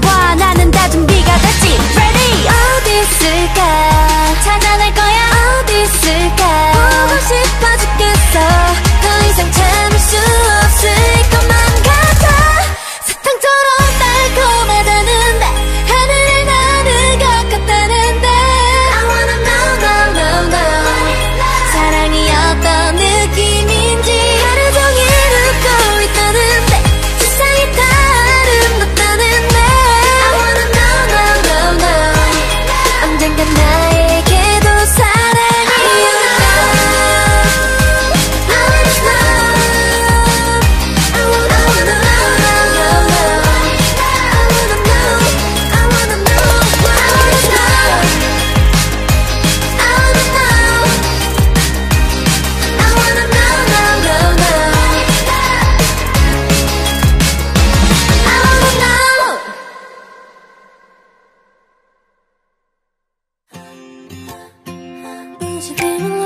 挂难 You've